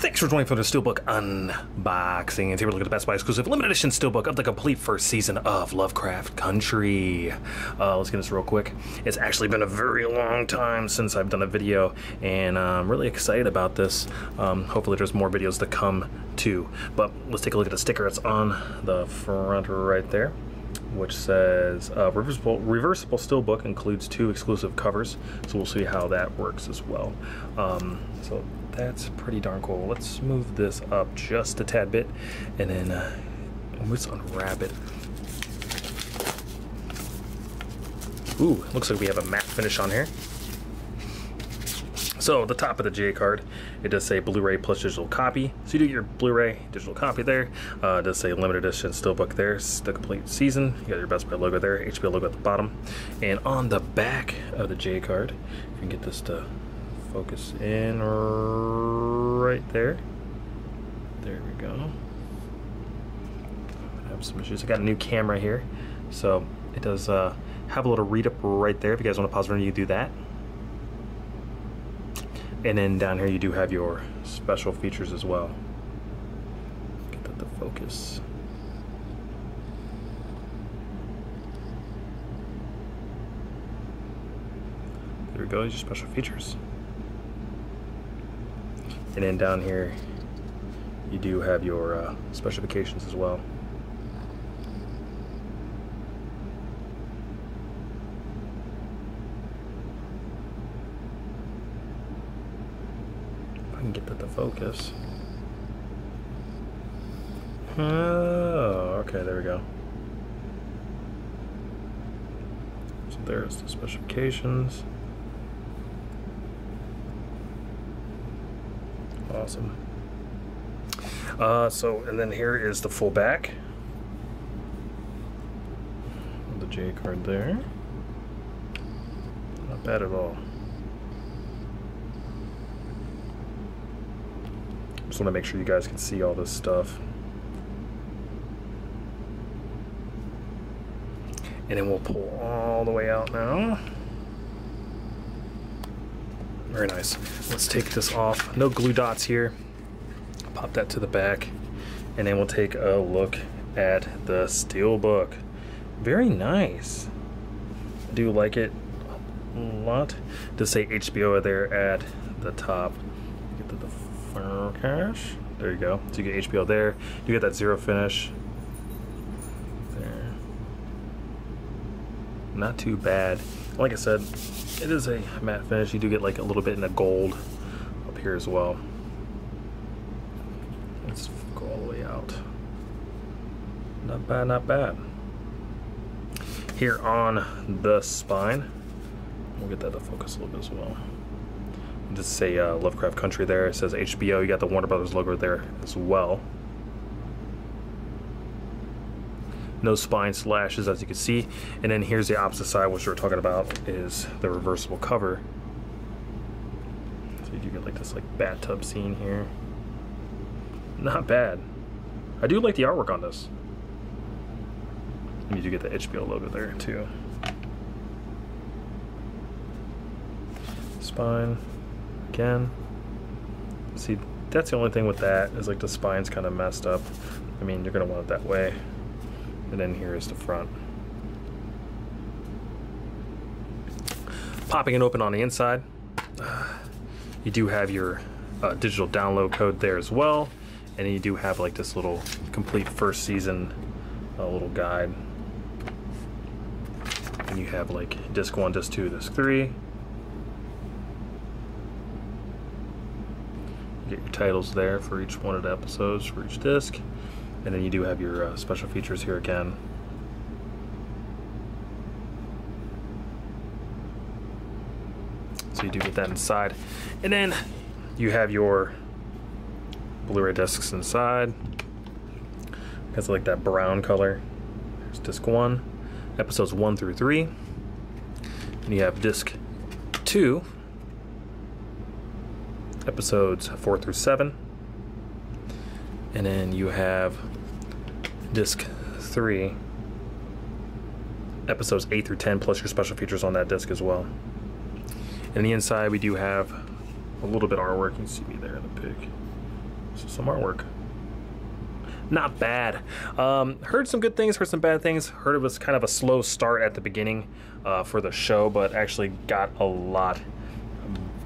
Thanks for joining for the Steelbook unboxing. And here we look at the Best Buy exclusive limited edition Steelbook of the complete first season of Lovecraft Country. Uh, let's get this real quick. It's actually been a very long time since I've done a video, and I'm really excited about this. Um, hopefully, there's more videos to come too. But let's take a look at the sticker that's on the front right there which says uh, reversible reversible steelbook includes two exclusive covers so we'll see how that works as well um, so that's pretty darn cool let's move this up just a tad bit and then uh, let's unwrap it ooh looks like we have a matte finish on here so the top of the J card, it does say Blu-ray plus digital copy. So you do your Blu-ray digital copy there. Uh, it does say limited edition steelbook there. The complete season. You got your Best Buy logo there, HBO logo at the bottom. And on the back of the J card, you can get this to focus in right there. There we go. I have some issues. I got a new camera here, so it does uh, have a little read up right there. If you guys want to pause it, you do that. And then down here you do have your special features as well. Get that to focus. There we go, your special features. And then down here you do have your uh, specifications as well. If I can get that to focus. Oh, okay, there we go. So there's the specifications. Awesome. Uh, so, and then here is the full back. The J card there. Not bad at all. Just want to make sure you guys can see all this stuff. And then we'll pull all the way out now. Very nice. Let's take this off. No glue dots here. Pop that to the back. And then we'll take a look at the steel book. Very nice. I do like it a lot. Does say HBO there at the top. Get the cache. There you go. So you get HBO there. You get that zero finish. There. Not too bad. Like I said, it is a matte finish. You do get like a little bit in the gold up here as well. Let's go all the way out. Not bad, not bad. Here on the spine, we'll get that to focus a little bit as well just say uh, Lovecraft Country there. It says HBO. You got the Warner Brothers logo there as well. No spine slashes, as you can see. And then here's the opposite side, which we're talking about, is the reversible cover. So you do get like this like bathtub scene here. Not bad. I do like the artwork on this. And you do get the HBO logo there too. Spine again. See, that's the only thing with that is like the spine's kind of messed up. I mean, you're gonna want it that way. And then here is the front. Popping it open on the inside. You do have your uh, digital download code there as well. And you do have like this little complete first season uh, little guide. And you have like disc one, disc two, disc three. get your titles there for each one of the episodes for each disc and then you do have your uh, special features here again. So you do get that inside. And then you have your blu-ray discs inside. It's like that brown color. There's disc one episodes one through three. And you have disc two episodes four through seven. And then you have disc three, episodes eight through 10, plus your special features on that disc as well. And the inside, we do have a little bit of artwork. You can see me there in the pic. So some artwork. Not bad. Um, heard some good things, heard some bad things. Heard it was kind of a slow start at the beginning uh, for the show, but actually got a lot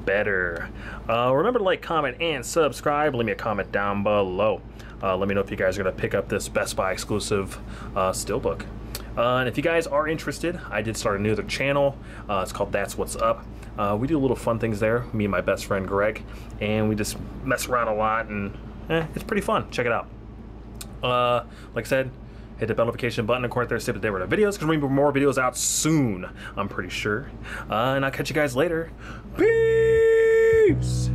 better. Uh, remember to like, comment, and subscribe. Leave me a comment down below. Uh, let me know if you guys are going to pick up this Best Buy exclusive uh, Steelbook. Uh, and if you guys are interested, I did start a new channel. Uh, it's called That's What's Up. Uh, we do little fun things there, me and my best friend Greg, and we just mess around a lot, and eh, it's pretty fun. Check it out. Uh, like I said, hit the bell notification button, of course, there, save the day with videos, because we're going to be more videos out soon, I'm pretty sure. Uh, and I'll catch you guys later. Peace!